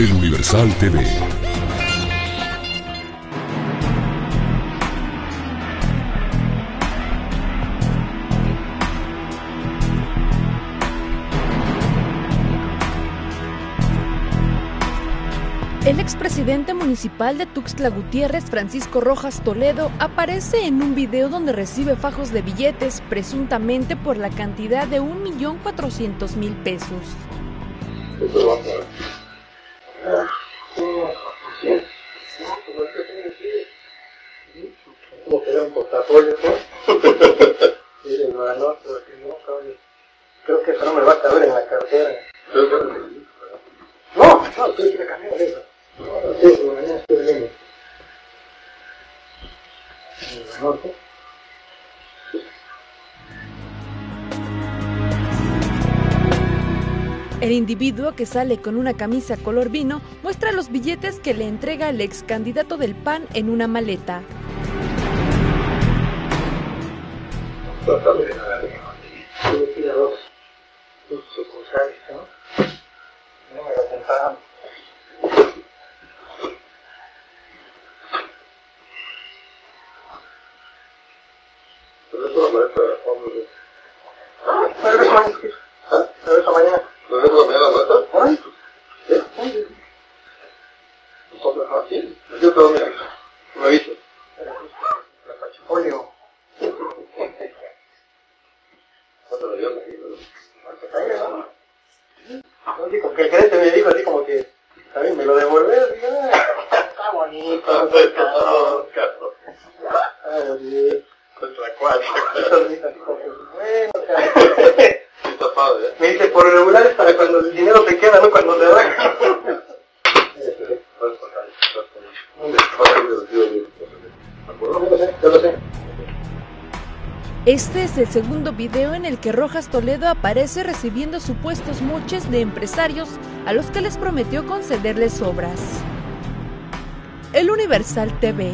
El Universal TV. El expresidente municipal de Tuxtla Gutiérrez, Francisco Rojas Toledo, aparece en un video donde recibe fajos de billetes, presuntamente por la cantidad de 1.400.000 pesos. Como que era un portafolio, ¿no? Miren, lo ganó, pero que no, cabrón. Creo que eso no me va a caber en la cartera. No, no, estoy que cambiar eso. No, sí, por la mañana estoy ¿sí? El individuo que sale con una camisa color vino muestra los billetes que le entrega el ex candidato del PAN en una maleta. Tuve que ir a dos, dos ¿no? No me lo. Pero eso. Ah, me regreso mañana. ¿Ah? Me regreso mañana. ¿No la mañana ¿Eh? Yo doy mi aviso. Me aviso. la pachifolio. No, que el gerente me dijo así como que, ¿sabes? Me lo devolver, digo, ah, está bonito. Ah, sí. Contra cuatro. Así bueno, ¿eh? me dice, por lo regular es para cuando el dinero te queda, no cuando te da. Este es el segundo video en el que Rojas Toledo aparece recibiendo supuestos moches de empresarios a los que les prometió concederles obras. El Universal TV